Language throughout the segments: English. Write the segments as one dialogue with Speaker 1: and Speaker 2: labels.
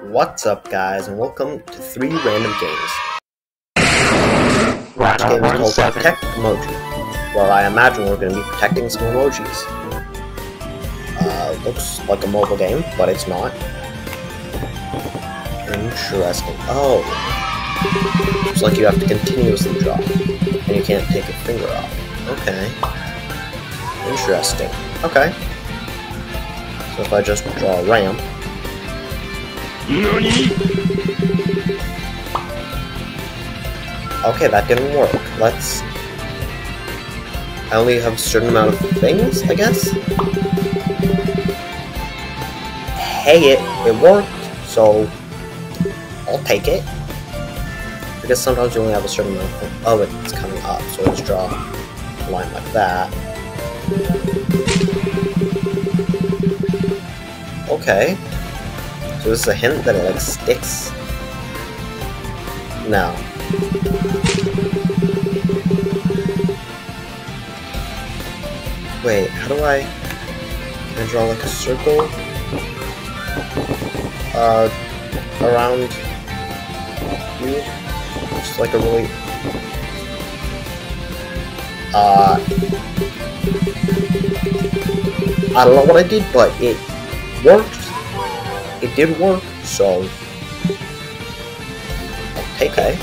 Speaker 1: What's up, guys, and welcome to three random games.
Speaker 2: Round
Speaker 1: This game is called
Speaker 2: seven.
Speaker 1: Protect Emoji, where I imagine we're going to be protecting some emojis. Uh, looks like a mobile game, but it's not. Interesting. Oh. Looks like you have to continuously draw, and you can't take a finger off. Okay. Interesting. Okay. So if I just draw a ramp? Okay, that didn't work. Let's... I only have a certain amount of things, I guess? Hey, it, it worked, so... I'll take it. Guess sometimes you only have a certain amount of things. Oh, it's coming up, so let's draw a line like that. Okay. So this is a hint that it, like, sticks? No. Wait, how do I... Can I draw like a circle? Uh, around you? Just like a really... Uh... I don't know what I did, but it worked. It did work, so... It.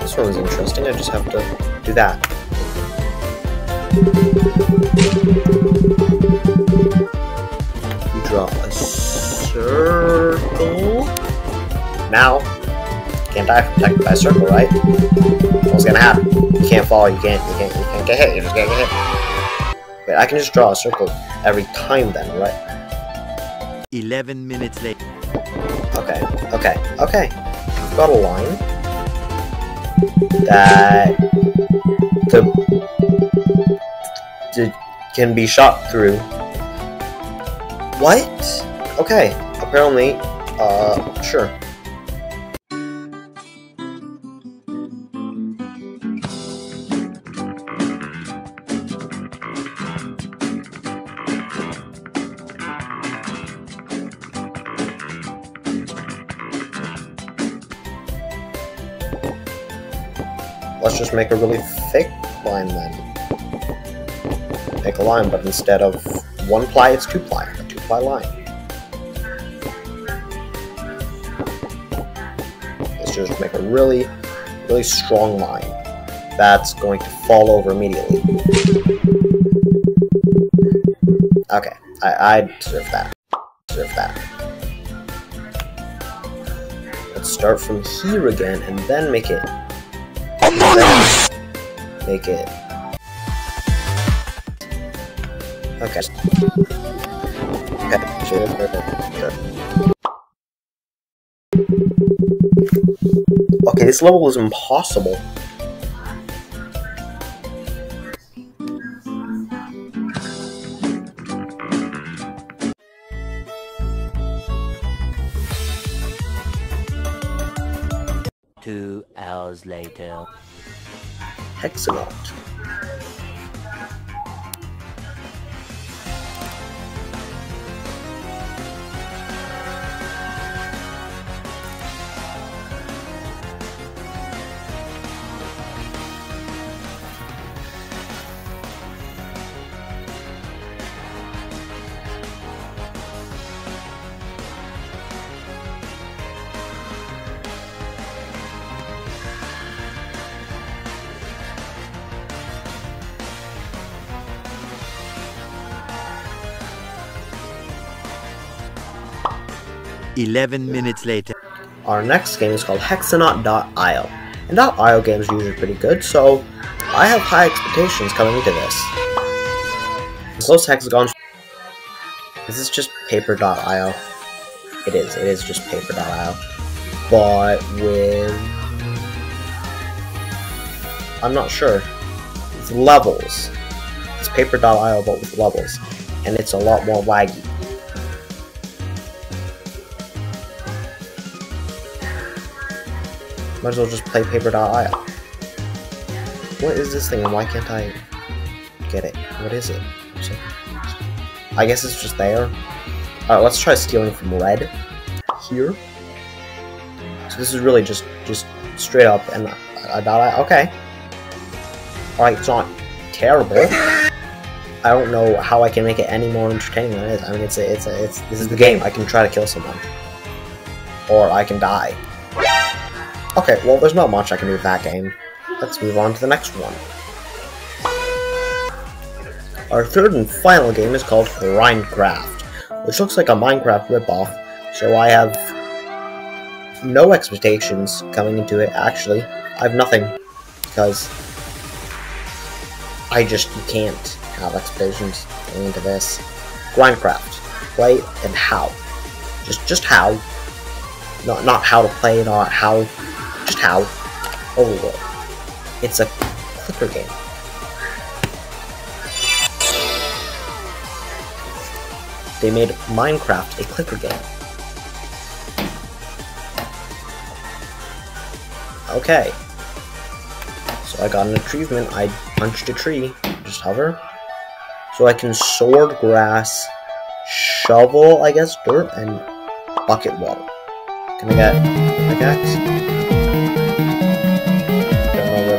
Speaker 1: This one was interesting, I just have to do that. You draw a circle. Now, can't die protected by a circle, right? What's gonna happen? You can't fall, you can't, you can't, you can't get hit, you're just gonna get hit. Wait, I can just draw a circle every time then, right?
Speaker 3: 11 minutes later.
Speaker 1: Okay, okay, okay. I've got a line that the, the can be shot through. What? Okay, apparently, uh, sure. Let's just make a really thick line then. Make a line, but instead of one ply, it's two ply. A two ply line. Let's just make a really, really strong line. That's going to fall over immediately. Okay, I, I deserve that. Deserve that. Let's start from here again and then make it then make it. Okay. Okay, this level is impossible.
Speaker 3: Two hours later.
Speaker 1: Excellent.
Speaker 3: 11 minutes later.
Speaker 1: Our next game is called Hexanaut.io. And that IO game is usually pretty good, so I have high expectations coming into this. Close hexagons. This just paper.io. It is, it is just paper.io. But with... I'm not sure. It's levels. It's paper.io but with levels. And it's a lot more laggy. Might as well just play paper.io. What is this thing and why can't I get it? What is it? I guess it's just there. Alright, let's try stealing from red. here. So this is really just just straight up and I thought okay. Alright, it's not terrible. I don't know how I can make it any more entertaining than it is. I mean it's a, it's a, it's this is the game. I can try to kill someone. Or I can die. Okay, well there's not much I can do with that game. Let's move on to the next one. Our third and final game is called Grindcraft, which looks like a Minecraft ripoff, so I have no expectations coming into it, actually. I have nothing, because I just, can't have expectations going into this. Grindcraft, play and how. Just, just how. Not, not how to play, not how, just how. Oh, it's a clicker game. they made Minecraft a clicker game. Okay. So I got an achievement. I punched a tree. Just hover. So I can sword grass, shovel, I guess, dirt, and bucket water. Can I get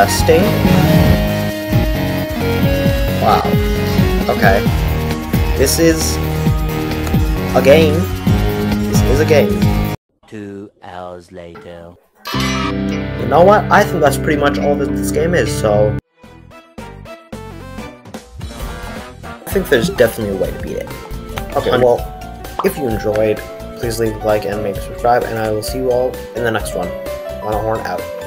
Speaker 1: interesting. Wow. Okay. This is a game. This is a game.
Speaker 3: Two hours later.
Speaker 1: You know what? I think that's pretty much all that this game is, so... I think there's definitely a way to beat it. Okay, well, if you enjoyed, please leave a like and maybe subscribe, and I will see you all in the next one. Horn out.